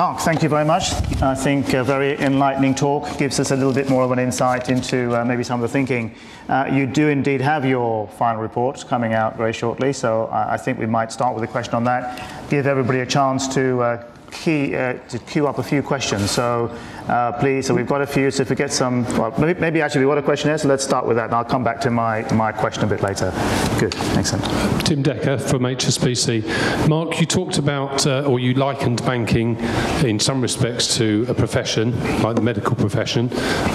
Mark, thank you very much. I think a very enlightening talk gives us a little bit more of an insight into uh, maybe some of the thinking. Uh, you do indeed have your final report coming out very shortly, so I, I think we might start with a question on that. Give everybody a chance to uh, key uh, to queue up a few questions. So uh, please, so we've got a few. So if we get some, well, maybe, maybe actually what a question is. So let's start with that, and I'll come back to my my question a bit later. Good, excellent. Tim Decker from HSBC. Mark, you talked about, uh, or you likened banking in some respects to a profession, like the medical profession.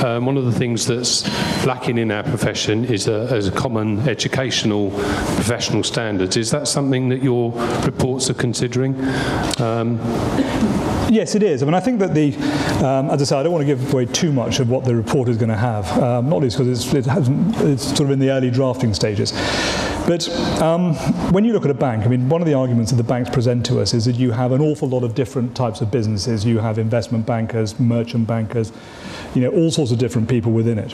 Um, one of the things that's lacking in our profession is a, a common educational professional standards. Is that something that your reports are considering? Um, Yes, it is. I mean, I think that the, um, as I say, I don't want to give away too much of what the report is going to have, um, not least because it's, it it's sort of in the early drafting stages. But um, when you look at a bank, I mean, one of the arguments that the banks present to us is that you have an awful lot of different types of businesses. You have investment bankers, merchant bankers, you know, all sorts of different people within it.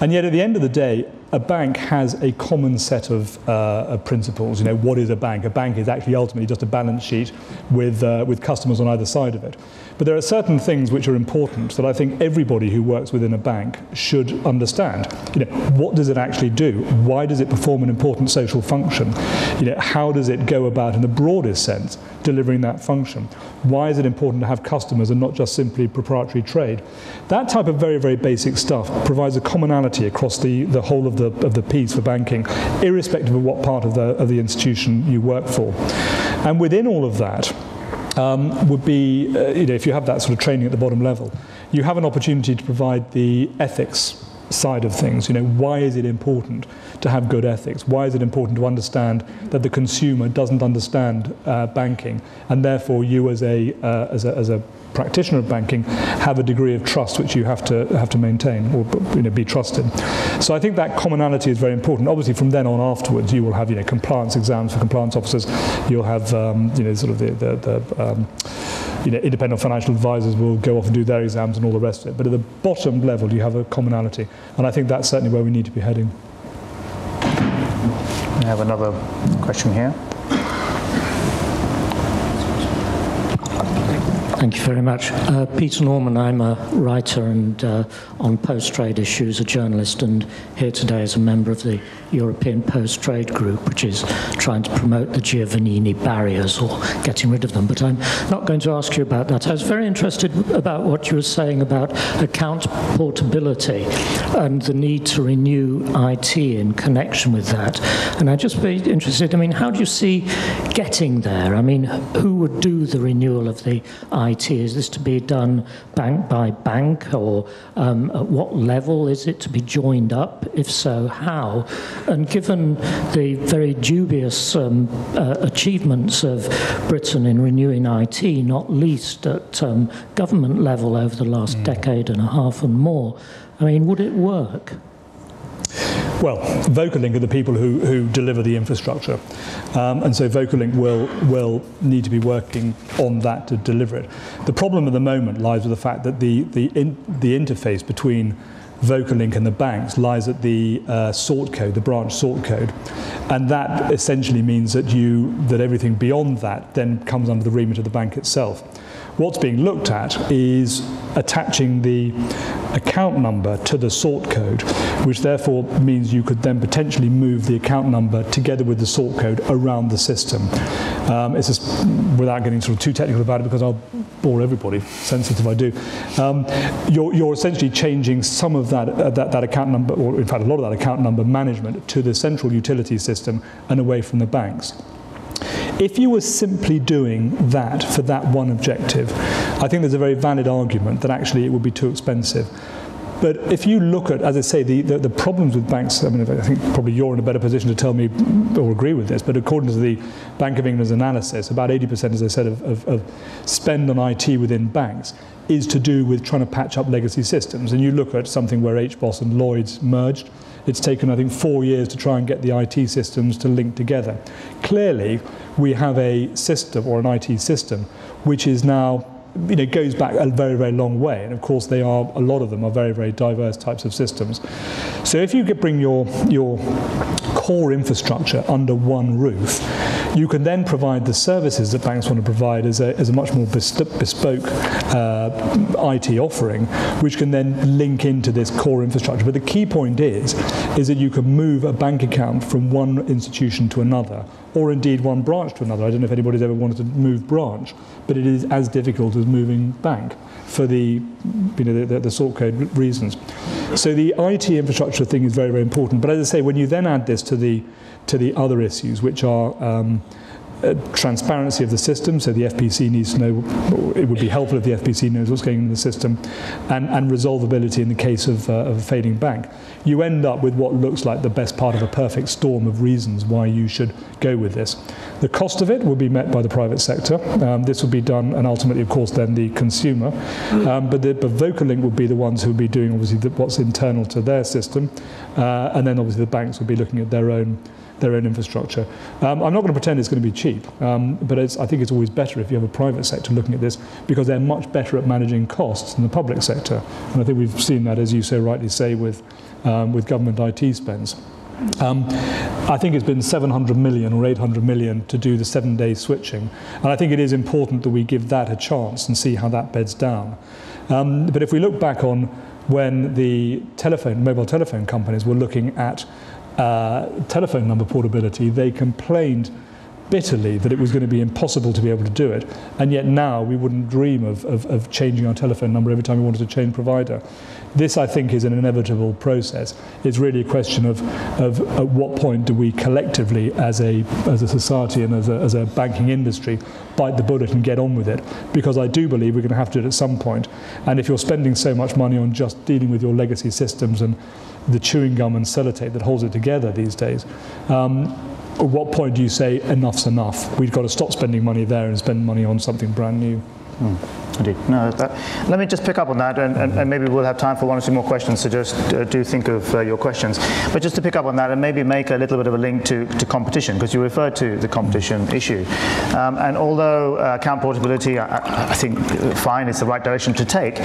And yet, at the end of the day, a bank has a common set of, uh, of, principles. You know, what is a bank? A bank is actually ultimately just a balance sheet with, uh, with customers on either side of it. But there are certain things which are important that I think everybody who works within a bank should understand. You know, what does it actually do? Why does it perform an important social function? You know, how does it go about in the broadest sense delivering that function? Why is it important to have customers and not just simply proprietary trade? That type of very, very basic stuff provides a commonality across the, the whole of the, of the piece for banking, irrespective of what part of the, of the institution you work for. And within all of that, um, would be, uh, you know, if you have that sort of training at the bottom level, you have an opportunity to provide the ethics side of things. You know, why is it important to have good ethics? Why is it important to understand that the consumer doesn't understand uh, banking, and therefore you as a, uh, as a as a practitioner of banking have a degree of trust which you have to have to maintain or you know, be trusted. So I think that commonality is very important. Obviously, from then on afterwards, you will have you know compliance exams for compliance officers. You'll have um, you know sort of the the, the um, you know, independent financial advisors will go off and do their exams and all the rest of it. But at the bottom level, you have a commonality. And I think that's certainly where we need to be heading. We have another question here. Thank you very much. Uh, Peter Norman, I'm a writer and uh, on post-trade issues, a journalist, and here today as a member of the European Post-Trade Group, which is trying to promote the Giovannini barriers or getting rid of them. But I'm not going to ask you about that. I was very interested about what you were saying about account portability and the need to renew IT in connection with that. And I'd just be interested, I mean, how do you see getting there? I mean, who would do the renewal of the IT? Is this to be done bank by bank, or um, at what level is it to be joined up? If so, how? And given the very dubious um, uh, achievements of Britain in renewing IT, not least at um, government level over the last mm. decade and a half and more, I mean, would it work? Well, Vocalink are the people who, who deliver the infrastructure. Um, and so Vocalink will, will need to be working on that to deliver it. The problem at the moment lies with the fact that the, the, in, the interface between Vocalink and the banks lies at the uh, sort code, the branch sort code. And that essentially means that, you, that everything beyond that then comes under the remit of the bank itself. What's being looked at is attaching the account number to the sort code, which therefore means you could then potentially move the account number together with the sort code around the system. Um, it's just, without getting sort of too technical about it, because I'll bore everybody, sensitive I do, um, you're, you're essentially changing some of that, uh, that, that account number, or in fact a lot of that account number management to the central utility system and away from the banks. If you were simply doing that for that one objective, I think there's a very valid argument that actually it would be too expensive. But if you look at, as I say, the, the, the, problems with banks, I mean, I think probably you're in a better position to tell me or agree with this, but according to the Bank of England's analysis, about 80%, as I said, of, of, of spend on IT within banks is to do with trying to patch up legacy systems. And you look at something where HBOS and Lloyds merged, it's taken, I think, four years to try and get the IT systems to link together. Clearly, we have a system or an IT system which is now you know, goes back a very, very long way. And of course, they are, a lot of them are very, very diverse types of systems. So if you could bring your, your core infrastructure under one roof, You can then provide the services that banks want to provide as a, as a much more bespoke uh, IT offering, which can then link into this core infrastructure. But the key point is, is that you can move a bank account from one institution to another, or indeed one branch to another. I don't know if anybody's ever wanted to move branch, but it is as difficult as moving bank for the, you know, the, the, the sort code reasons. So the IT infrastructure thing is very, very important. But as I say, when you then add this to the, to the other issues, which are um, uh, transparency of the system, so the FPC needs to know, it would be helpful if the FPC knows what's going on in the system, and, and resolvability in the case of, uh, of a failing bank. You end up with what looks like the best part of a perfect storm of reasons why you should go with this. The cost of it will be met by the private sector. Um, this will be done, and ultimately, of course, then the consumer. Um, but, the, but Vocalink will be the ones who will be doing, obviously, the, what's internal to their system, uh, and then obviously the banks will be looking at their own their own infrastructure. Um, I'm not going to pretend it's going to be cheap, um, but I think it's always better if you have a private sector looking at this because they're much better at managing costs than the public sector. And I think we've seen that, as you so rightly say, with, um, with government IT spends. Um, I think it's been 700 million or 800 million to do the seven day switching. And I think it is important that we give that a chance and see how that beds down. Um, but if we look back on when the telephone, mobile telephone companies were looking at uh, telephone number portability, they complained bitterly that it was going to be impossible to be able to do it. And yet now we wouldn't dream of, of, of changing our telephone number every time we wanted to change provider. This, I think, is an inevitable process. It's really a question of, of at what point do we collectively, as a, as a society and as a, as a banking industry, bite the bullet and get on with it. Because I do believe we're going to have to do it at some point. And if you're spending so much money on just dealing with your legacy systems and the chewing gum and sellotape that holds it together these days. Um, at what point do you say enough's enough? We've got to stop spending money there and spend money on something brand new. Mm, indeed. No, that, let me just pick up on that, and, and, and, maybe we'll have time for one or two more questions. So just uh, do think of uh, your questions. But just to pick up on that, and maybe make a little bit of a link to, to competition, because you referred to the competition issue. Um, and although uh, account portability, I, I think, uh, fine, it's the right direction to take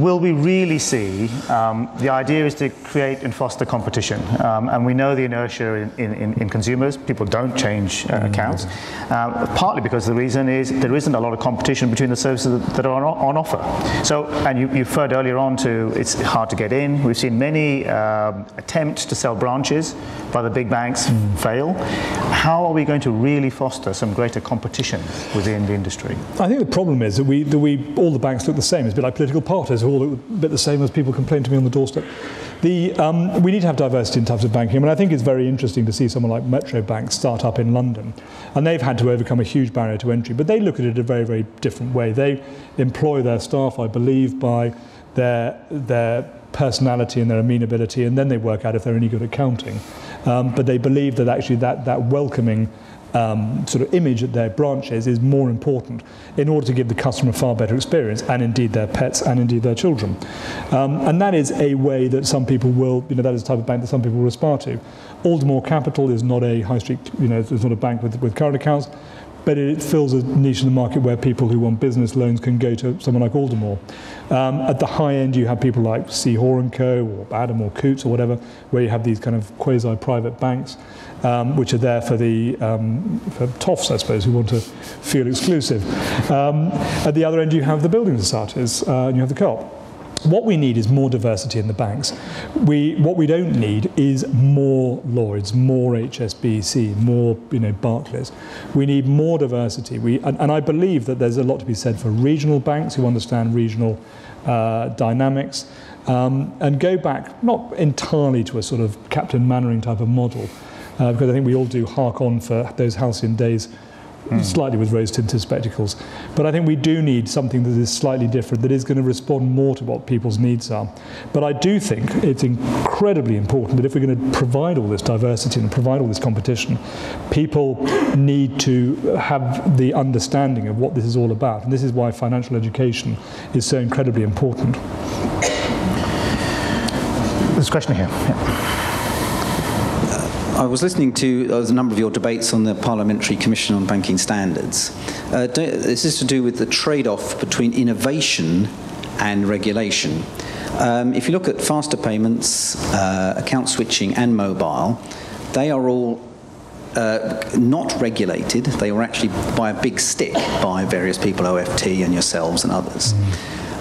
will we really see, um, the idea is to create and foster competition. Um, and we know the inertia in, in, in consumers, people don't change uh, mm-hmm. accounts, uh, partly because the reason is there isn't a lot of competition between the services that are on, on offer. So, and you, you referred earlier on to it's hard to get in. We've seen many um, attempts to sell branches by the big banks mm. fail. How are we going to really foster some greater competition within the industry? I think the problem is that we, that we all the banks look the same. It's a bit like political parties all a bit the same as people complain to me on the doorstep. The, um, we need to have diversity in types of banking. I mean, I think it's very interesting to see someone like Metro Bank start up in London. And they've had to overcome a huge barrier to entry, but they look at it a very, very different way. They employ their staff, I believe, by their, their personality and their amenability, and then they work out if they're any good at counting. Um, but they believe that actually that, that welcoming um, sort of image at their branches is more important in order to give the customer a far better experience and indeed their pets and indeed their children. Um, and that is a way that some people will, you know, that is the type of bank that some people will aspire to. Aldermore Capital is not a high street, you know, it's not a bank with, with current accounts but it fills a niche in the market where people who want business loans can go to someone like Aldermore. Um, at the high end, you have people like C. Hoare & Co. or Adam or Coutts or whatever, where you have these kind of quasi-private banks, um, which are there for the um, for toffs, I suppose, who want to feel exclusive. Um, at the other end, you have the building societies, uh, and you have the co-op. What we need is more diversity in the banks. We, what we don't need is more Lloyds, more HSBC, more you know, Barclays. We need more diversity. We, and, and I believe that there's a lot to be said for regional banks who understand regional uh, dynamics um, and go back not entirely to a sort of Captain Mainwaring type of model, uh, because I think we all do hark on for those halcyon days mm. slightly with rose-tinted spectacles. But I think we do need something that is slightly different, that is going to respond more to what people's needs are. But I do think it's incredibly important that if we're going to provide all this diversity and provide all this competition, people need to have the understanding of what this is all about. And this is why financial education is so incredibly important. There's a question here. Yeah. I was listening to uh, a number of your debates on the Parliamentary Commission on Banking Standards. Uh, this is to do with the trade-off between innovation and regulation. Um, if you look at faster payments, uh, account switching and mobile, they are all uh, not regulated. They were actually by a big stick by various people, OFT and yourselves and others.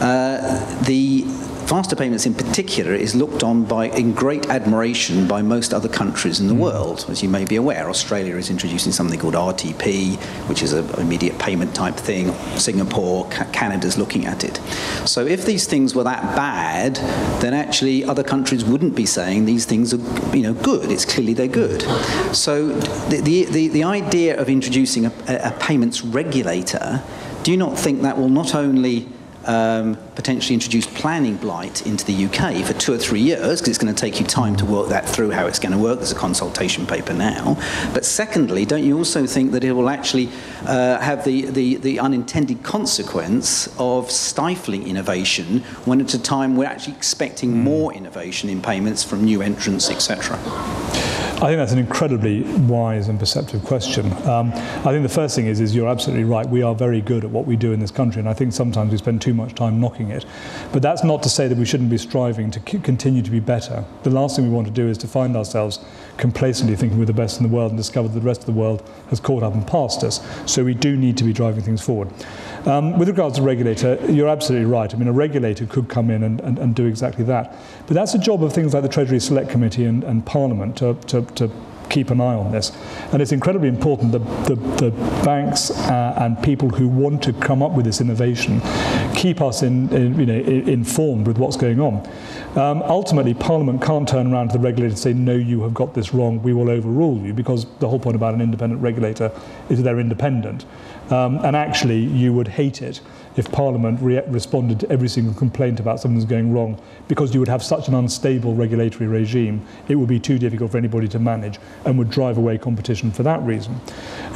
Uh, the faster payments in particular is looked on by in great admiration by most other countries in the hmm. world. As you may be aware, Australia is introducing something called RTP, which is an immediate payment type thing. Singapore, Ca- Canada's looking at it. So if these things were that bad, then actually other countries wouldn't be saying these things are, you know, good. It's clearly they're good. So the the, the, the idea of introducing a, a payments regulator, do you not think that will not only um, potentially introduce planning blight into the UK for two or three years because it's going to take you time to work that through how it's going to work. There's a consultation paper now. But secondly, don't you also think that it will actually uh, have the, the, the unintended consequence of stifling innovation when at a time we're actually expecting more innovation in payments from new entrants, etc.? I think that's an incredibly wise and perceptive question. Um, I think the first thing is, is you're absolutely right. We are very good at what we do in this country, and I think sometimes we spend too much time knocking it. But that's not to say that we shouldn't be striving to continue to be better. The last thing we want to do is to find ourselves complacently thinking we're the best in the world and discover that the rest of the world has caught up and passed us. So we do need to be driving things forward. Um, with regards to regulator, you're absolutely right. I mean, a regulator could come in and, and, and do exactly that. But that's a job of things like the Treasury Select Committee and, and Parliament to, to, to keep an eye on this. And it's incredibly important that the, the banks uh, and people who want to come up with this innovation keep us in, in, you know, informed with what's going on. Um, ultimately, Parliament can't turn around to the regulator and say, no, you have got this wrong, we will overrule you, because the whole point about an independent regulator is they're independent. Um, and actually, you would hate it if Parliament re- responded to every single complaint about something's going wrong, because you would have such an unstable regulatory regime, it would be too difficult for anybody to manage and would drive away competition for that reason.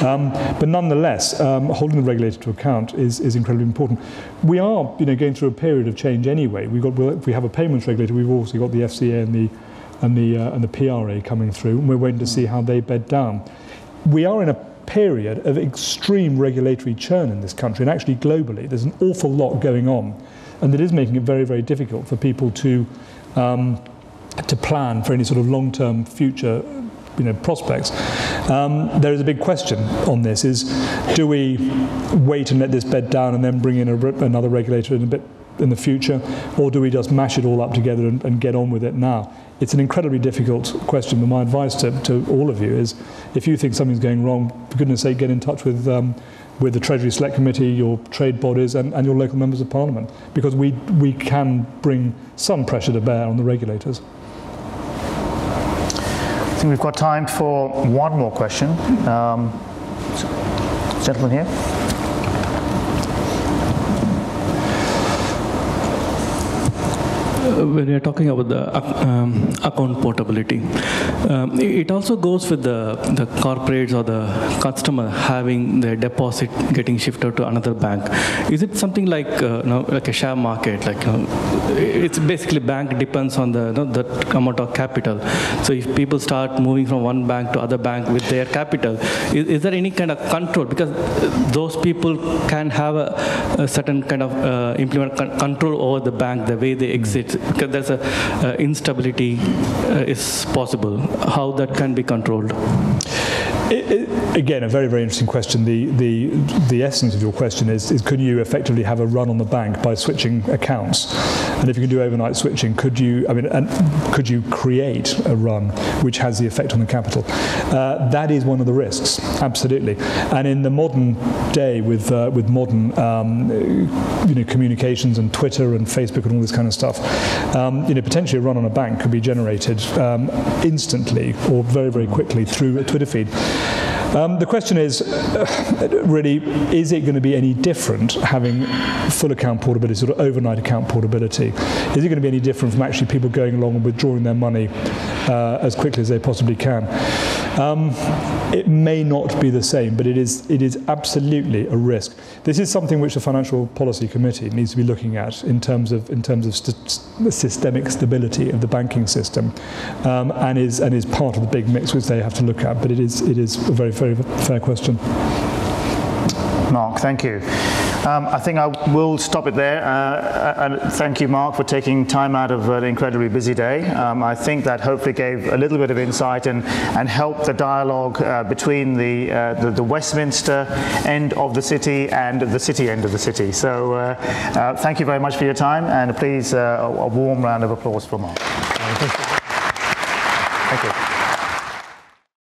Um, but nonetheless, um, holding the regulator to account is, is incredibly important. We are you know, going through a period of change anyway. We've got, we'll, we have a payments regulator, we've also got the FCA and the, and the, uh, and the PRA coming through, and we're waiting to see how they bed down. We are in a period of extreme regulatory churn in this country, and actually globally. There's an awful lot going on, and it is making it very, very difficult for people to, um, to plan for any sort of long-term future you know, prospects. Um, there is a big question on this: is do we wait and let this bed down and then bring in another regulator in a bit in the future, or do we just mash it all up together and, and get on with it now? It's an incredibly difficult question, but my advice to, to all of you is if you think something's going wrong, for goodness sake, get in touch with, um, with the Treasury Select Committee, your trade bodies, and, and your local members of Parliament, because we, we can bring some pressure to bear on the regulators. I think we've got time for one more question. Um, gentleman here. When you're talking about the um, account portability, um, it also goes with the, the corporates or the customer having their deposit getting shifted to another bank. Is it something like uh, you know, like a share market? Like you know, it's basically bank depends on the you know, amount of capital. So if people start moving from one bank to other bank with their capital, is, is there any kind of control? Because uh, those people can have a, a certain kind of uh, implement control over the bank, the way they exit, because there's a uh, instability uh, is possible. How that can be controlled? It, it, again, a very, very interesting question. The, the, the essence of your question is, is could you effectively have a run on the bank by switching accounts? And if you can do overnight switching, could you, I mean, and could you create a run which has the effect on the capital? Uh, that is one of the risks, absolutely. And in the modern day with, uh, with modern um, you know, communications and Twitter and Facebook and all this kind of stuff, um, you know, potentially a run on a bank could be generated um, instantly or very, very quickly through a Twitter feed. Um, the question is, uh, really, is it going to be any different having full account portability, sort of overnight account portability? Is it going to be any different from actually people going along and withdrawing their money uh, as quickly as they possibly can? Um, it may not be the same, but it is, it is absolutely a risk. This is something which the Financial Policy Committee needs to be looking at in terms of, in terms of st- systemic stability of the banking system, um, and, is, and is part of the big mix which they have to look at. But it is, it is a very, very fair question. Mark, thank you. Um, I think I will stop it there. Uh, and thank you, Mark, for taking time out of an incredibly busy day. Um, I think that hopefully gave a little bit of insight and, and helped the dialogue uh, between the, uh, the, the Westminster end of the city and the city end of the city. So uh, uh, thank you very much for your time, and please uh, a, a warm round of applause for Mark. Thank you.